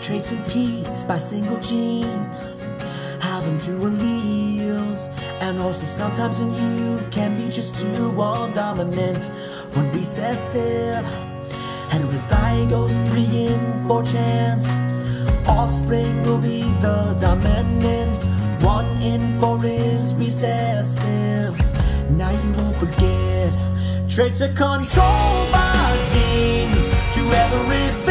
traits and pieces by single gene having two alleles, and also sometimes in you can be just two, one dominant, one recessive. And Heterozygous three in four chance. Offspring will be the dominant. One in four is recessive. Now you won't forget. Traits are controlled by genes to everything.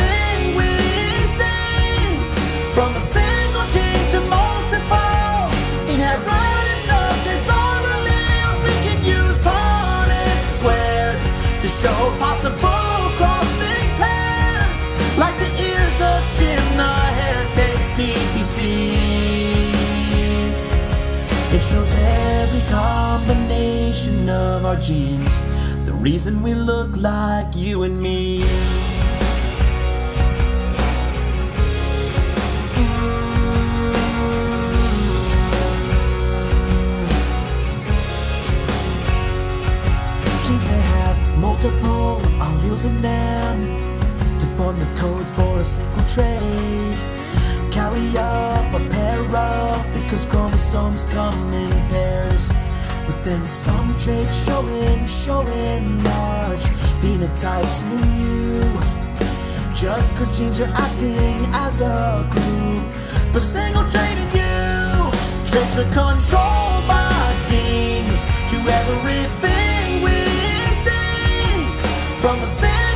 From a single gene to multiple inherited subjects or alleles, we can use Punnett squares to show possible crossing pairs, like the ears, the chin, the hair, taste, PTC. It shows every combination of our genes. The reason we look like you and me. In them to form the codes for a single trait. Carry up a pair of because chromosomes come in pairs. But then some traits showing, showing large phenotypes in you. Just cause genes are acting as a group. The single trait in you, traits are controlled by genes to everything. From the single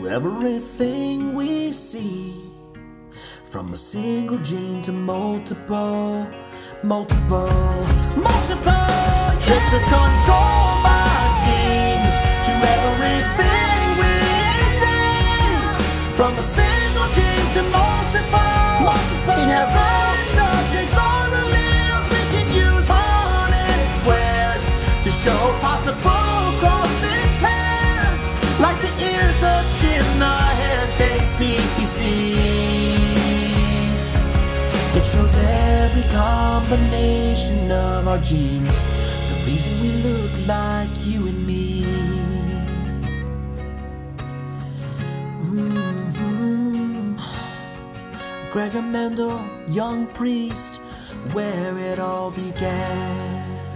to everything we see. From a single gene to multiple, multiple, multiple. Traits are controlled by genes to everything we see. From a single gene to multiple, PTC. It shows every combination of our genes. The reason we look like you and me. Mhm. Gregor Mendel, young priest, where it all began.